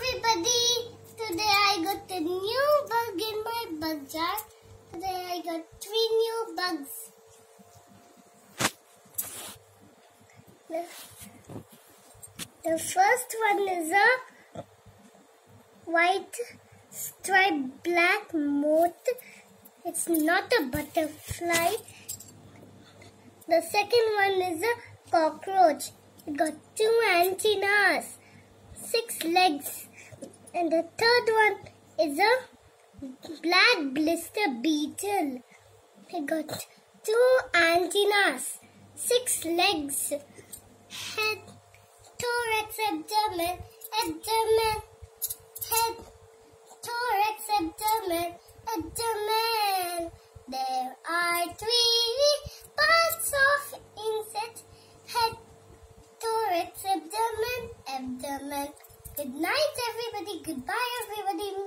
everybody! Today I got a new bug in my bug jar. Today I got three new bugs. The, first one is a white striped black moth. It's not a butterfly. The second one is a cockroach. It got two antennas six legs. And the third one is a black blister beetle. It got two antennas, six legs, head, thorax, abdomen, abdomen, head, thorax, abdomen, abdomen. There are three parts of insect, head, thorax, abdomen, abdomen. Good night, everybody. Goodbye, everybody.